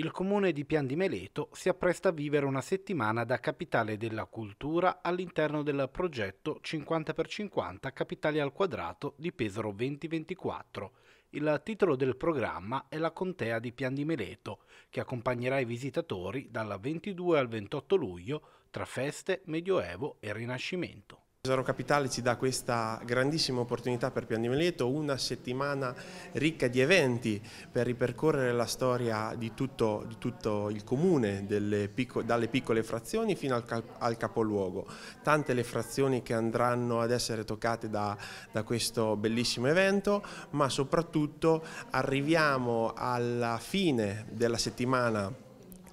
Il comune di Pian di Meleto si appresta a vivere una settimana da capitale della cultura all'interno del progetto 50x50 Capitali al Quadrato di Pesaro 2024. Il titolo del programma è La Contea di Pian di Meleto, che accompagnerà i visitatori dal 22 al 28 luglio tra feste, medioevo e rinascimento. Pesaro Capitale ci dà questa grandissima opportunità per Pian di Meleto, una settimana ricca di eventi per ripercorrere la storia di tutto, di tutto il comune, picco, dalle piccole frazioni fino al, al, capoluogo. Tante le frazioni che andranno ad essere toccate da, da questo bellissimo evento, ma soprattutto arriviamo alla fine della settimana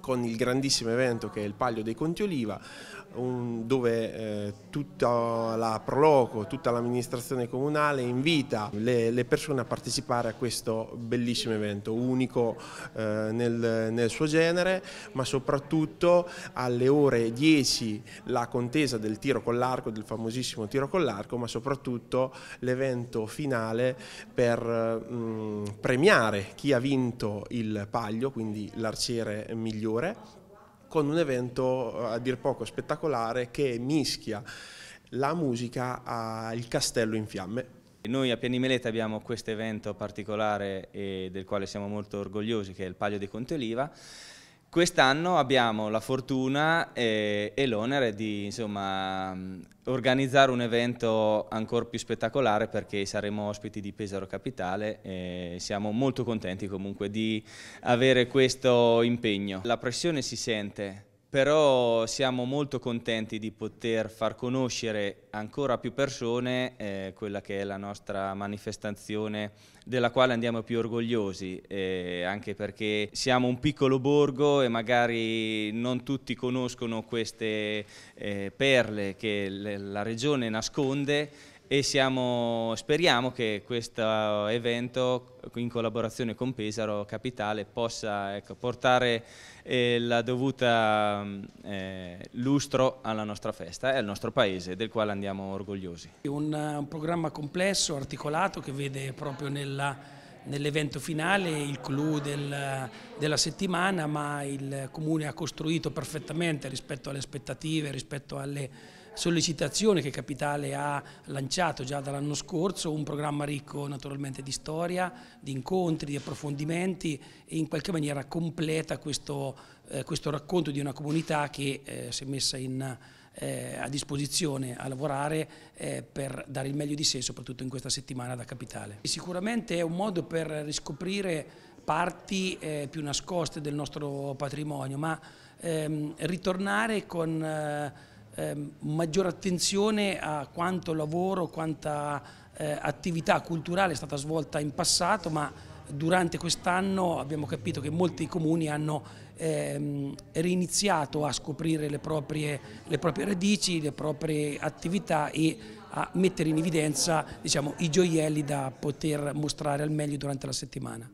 con il grandissimo evento che è il Paglio dei Conti Oliva, un, dove eh, tutta la Proloco, tutta l'amministrazione comunale invita le, le, persone a partecipare a questo bellissimo evento, unico eh, nel, nel, suo genere, ma soprattutto alle ore 10 la contesa del tiro con l'arco, del famosissimo tiro con l'arco, ma soprattutto l'evento finale per mh, mm, premiare chi ha vinto il paglio, quindi l'arciere migliore con un evento a dir poco spettacolare che mischia la musica al castello in fiamme. Noi a Pianimeleta abbiamo questo evento particolare e del quale siamo molto orgogliosi che è il Palio di Conte Oliva Quest'anno abbiamo la fortuna e, e l'onere di insomma, organizzare un evento ancora più spettacolare perché saremo ospiti di Pesaro Capitale e siamo molto contenti comunque di avere questo impegno. La pressione si sente però siamo molto contenti di poter far conoscere ancora più persone eh, quella che è la nostra manifestazione della quale andiamo più orgogliosi, eh, anche perché siamo un piccolo borgo e magari non tutti conoscono queste eh, perle che la regione nasconde e siamo, speriamo che questo evento in collaborazione con Pesaro Capitale possa ecco, portare eh, la dovuta eh, lustro alla nostra festa e al nostro paese del quale andiamo orgogliosi. Un, un programma complesso, articolato che vede proprio nella nell'evento finale il clou del, della settimana, ma il Comune ha costruito perfettamente rispetto alle aspettative, rispetto alle sollecitazioni che Capitale ha lanciato già dall'anno scorso, un programma ricco naturalmente di storia, di incontri, di approfondimenti e in qualche maniera completa questo, eh, questo racconto di una comunità che eh, si è messa in, eh, a disposizione a lavorare eh, per dare il meglio di sé, soprattutto in questa settimana da Capitale. E sicuramente è un modo per riscoprire parti eh, più nascoste del nostro patrimonio, ma ehm, ritornare con eh, eh, maggiore attenzione a quanto lavoro, quanta eh, attività culturale è stata svolta in passato, ma durante quest'anno abbiamo capito che molti comuni hanno ehm, riniziato a scoprire le proprie, le proprie, radici, le proprie attività e a mettere in evidenza diciamo, i gioielli da poter mostrare al meglio durante la settimana.